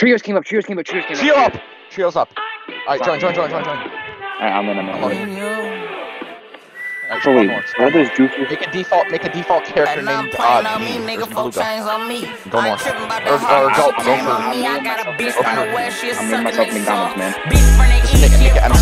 Trios came up. Trios came up. Trios came Trio up. up! Trio's up. Alright, join, join, join, join, join. Alright, I'm in. I'm in. I'm I'm in. in. Alright, one wait, more. what are those goofy? Make a default, make a default character named uh, me, or some Beluga. Go more. Or, or go, go for. I'm in myself McDonald's, man. Just make, make an MC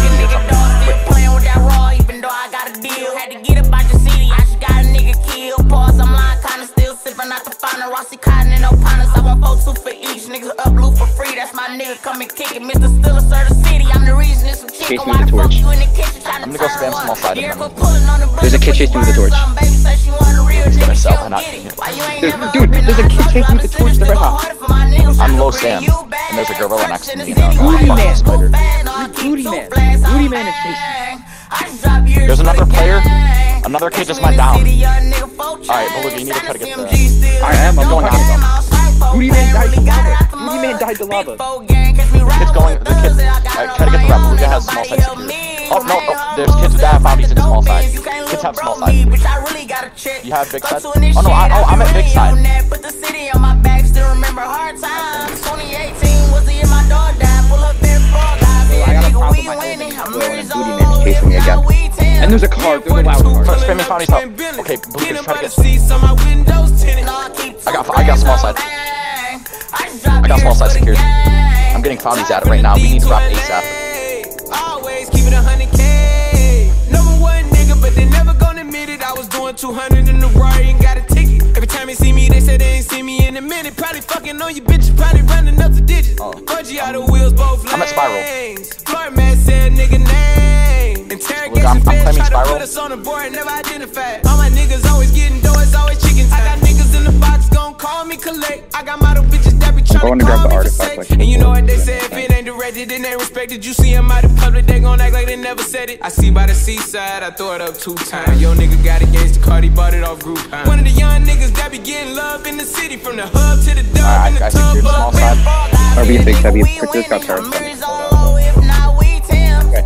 Chase me with the the torch. you in the kitchen trying I'm gonna go spam small one? side Yeah, and then- for pulling on the There's a kid chasing me with the torch. your word, baby, say she want a real It's gonna sell she and don't not get it. get it. Why you ain't Dude, never dude, open there's a kid chasing me with the torch in the red hot. I'm low Sam, and there's a gorilla next to me. and Booty man. spider. Booty man. Booty man is chasing There's another player. Another kid just went down. Alright, Beluga, you need to try to get the. I am. I'm going fucking- him. Booty man died to lava. Booty man died to lava. Kid's going. The kid. Alright, try to get the rep. Beluga has small side security. Oh no, oh, no. There's kids that have bounties in small side. Kids have small side. You have big side? Oh no, I, oh, I'm at big side. Put the city on my back, still remember hard times. 2018 was the year my dog died. Pull up in frog eyes. I got a Nigga, problem we with my winning. head. I'm Well, ready and to Booty Man's chasing me again. And there's a car. There's a loud car. First, Spammy Founty's up. Okay, Beluga's trying to get. I got- I got small side. I got small side security. I'm getting Founties at it right now. We need to drop ASAP. Always keep it a hundred K. Number one nigga, but they never gonna admit it. I was doing 200 in the Rari and got a ticket. Every time they see me, they say they ain't see me in a minute. Probably fucking on you bitches, probably running up the digits. Oh. Budgie out of wheels, both lanes. I'm at Spiral. Floor man said nigga name. Interrogation I'm- I'm claiming try to Spiral. put us on the board, never identified. All my niggas always getting dough, it's always chicken. I got niggas in the box, gon' call me collect. I got model bitches that be going trying to to grab the me artifact, sex. like, And you know what they before say, if it ain't directed, then they respected. You see them out in public, they gon' act like they never said it. I see by the seaside, I throw it up two times. Yo, nigga got against the Cardi, bought it off Groupon. One of the young niggas that be getting love in the city, from the hub to the dub Alright, in the I tub. secured small side. Are we in big heavy? We Quick, this got winning. on low, if not.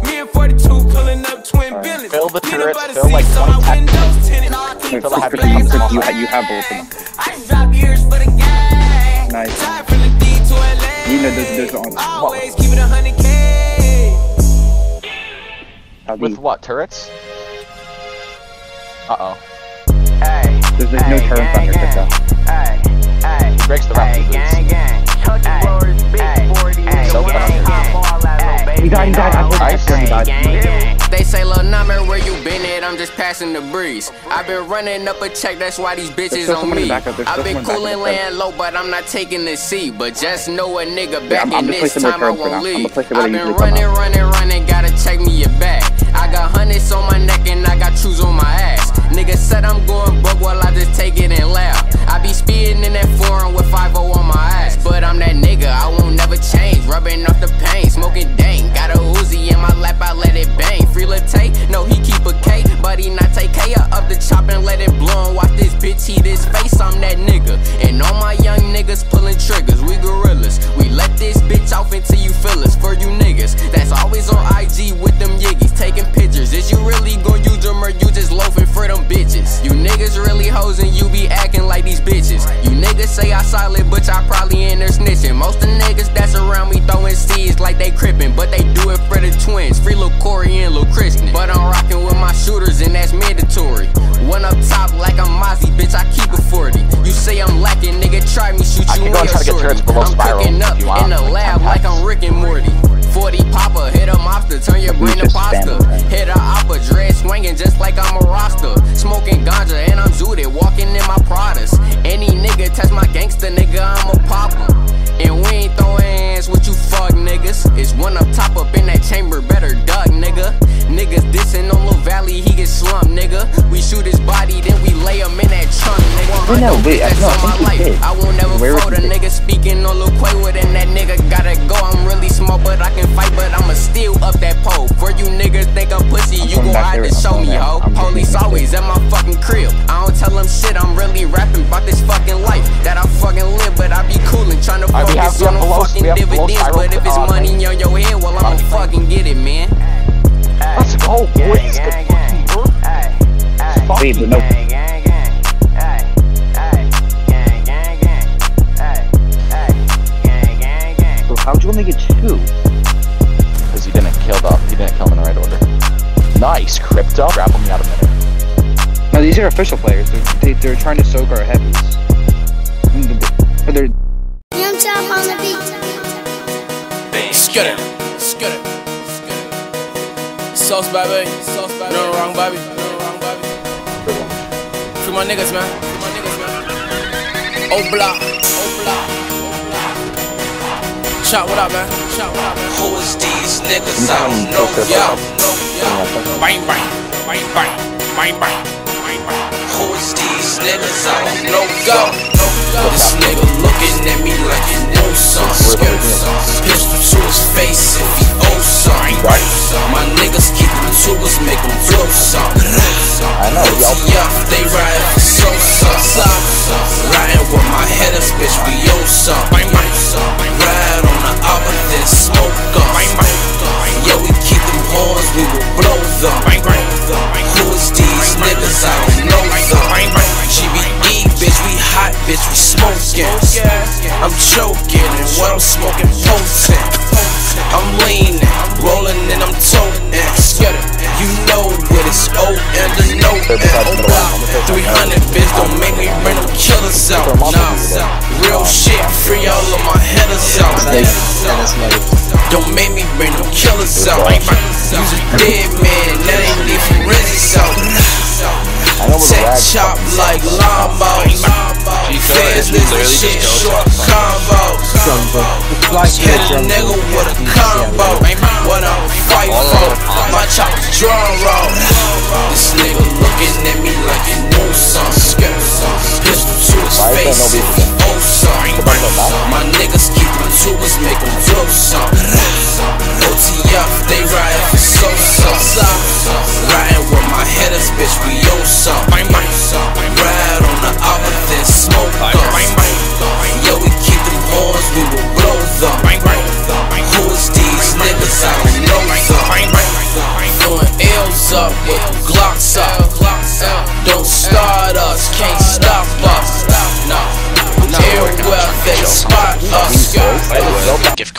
Me and 42 pulling up twin Alright. villains. Fill the Peanut turrets, butter fill like seats on my 20 windows tinted. No, I keep Quick, Fill quick, I have quick, big quick, small You, you have bullets in them. I just drop years for the gang. Nice. LA. You know, there's, there's on. Always keep it a hundred K. How With what? Turrets? Uh oh. Hey, there's, there's no hey, turrets on gang, here. Victor. Hey, hey, breaks the rep. hey, gang, gang. Chucky Hey, blowers, big hey, 40, hey, so gang, gang. All that little Hey, baby. He died, he died. I Alright, swear he died. gang, gang. They say, Lil Number, where you been at? I'm just passing the breeze. I've been running up a check, that's why these bitches on me. the back up, there's I've been someone back coolin' laying low, but I'm not taking the seat. But just know a nigga Yeah, back I'm- I'm in this time I for now. won't I'm gonna leave. place it where I've been running, out. running, running, gotta check me your back. I got hundreds on my neck and I got shoes on my ass. Nigga said I'm going broke, well I just take it and laugh. I be speeding in that foreign with 5 on my ass. But I'm that nigga, I won't never change. Rubbing off the pain, smoking this bitch eat his face. I'm that nigga. And all my young niggas pulling triggers, we gorillas. We let this bitch off until you feel us. For you niggas, that's always on IG with them yiggies taking pictures. Is you really gon' use them or you just loafing for them bitches? You niggas really hoes and you be acting like these bitches. You niggas say I solid, but y'all probably in there snitching. Most of the niggas that's around me throwing seeds like they crippin', but they do it for the twins. Free Lil bitch, I keep a 40. You say I'm lacking, nigga, try me, shoot I you can in go and your try to get shorty. I'm Spiral cooking up in the lab like. I'm Rick and Morty. 40 popper, hit a mobster, turn your brain to nigga. We shoot his body, then we lay him in that trunk nigga. No, wait, I- no, I think he did. I won't never Where fold a nigga speaking on Lil Quaywood and that nigga gotta go. I'm really smart, but I can fight, but I'ma steal up that pole. For you niggas think I'm pussy, you coming gon' there, to I'm show me, ho. Police always at my fucking crib. I don't tell them shit, I'm really rapping about this fucking life that I fucking live, but I be coolin', tryna Alright, we have- focus on below- fucking we have below dividends. But if it's uh, money on your head, well, I'ma fucking get it, man. Let's go, boys. Gang. Hey, hey, gang, gang, gang. only get two? Because he didn't kill the he didn't kill him in the right order. Nice, crypto. Grapple me out a minute. No, these are official players. They're, they, they're trying to soak our heavies. And the- But they're Young Chop on the beat. Sauce, baby, sauce, baby. No wrong, baby. No wrong, baby. Free my niggas, man. Free my niggas, man. Oh, block, oh, block, oh, what up, man? Shot, what up, man? Who is these niggas? I don't know. Yeah, yeah. Bang, bang, bang, bang, bang, bang, bang, bang. Who is these niggas? I don't know. Go, go, go. This nigga looking at me like he knows something. Pistol to his face if he owes something. 300 bitch, don't make me bring them killers out. Nah, real shit, free all of my headers out. Don't make me bring them killers out. Use a dead man, that ain't leave forensics out. I know where the Tech chop like. Feds listen shit, short combos. Hit a nigga with a combo. What I'm fight for, my chop's drum roll. This nigga looking at me like he knows something. Pistol to his Why is there face. no if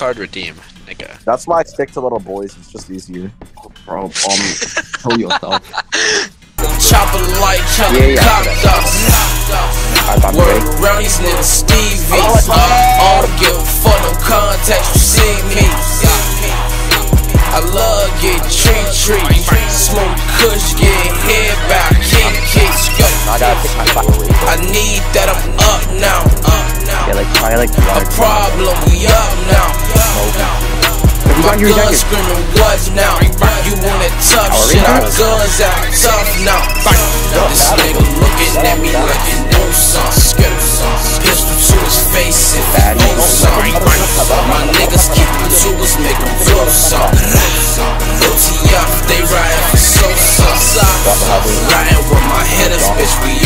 card redeem, nigga. That's why I stick to little boys. It's just easier. bro. Um, kill yourself. Chopper like killer Yeah, yeah, cop I dogs. thought Word you around these niggas Stevie. Uh, I don't give a fuck no context, you see me. I love get treat treat. Smoke kush, get hit by kick kicks. I gotta pick my fire. I need that I'm up now. Up now. Yeah, like try like A problem, we up now. Have you My got your guns jacket? screaming what now? You want that tough shit? Our guns out tough now. This nigga looking at me like he knows something. Pistol to his face if he knows something. My niggas keep them tubers, make them blow something. OTF, they riding for so something. Riding with my headers, bitch, we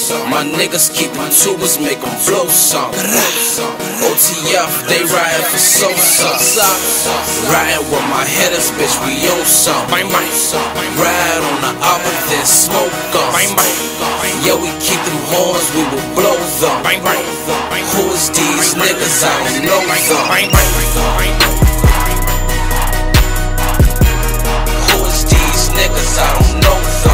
My niggas keep it to make them blow some. OTF, they riding for Sosa. Riding with my headers, bitch, we own some. Ride on the opera, then smoke them. Yeah, we keep them horns, we will blow them. Who is these niggas? I don't know them. Who is these niggas? I don't know them.